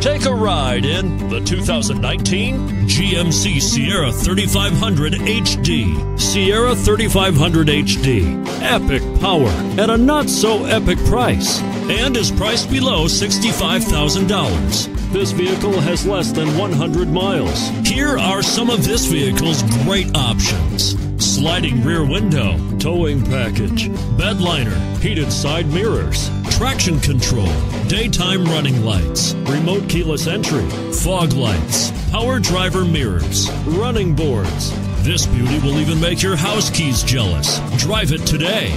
Take a ride in the 2019 GMC Sierra 3500 HD. Sierra 3500 HD. Epic power at a not so epic price and is priced below $65,000. This vehicle has less than 100 miles. Here are some of this vehicle's great options sliding rear window, towing package, bed liner, heated side mirrors, traction control, daytime running lights, remote keyless entry, fog lights, power driver mirrors, running boards. This beauty will even make your house keys jealous. Drive it today.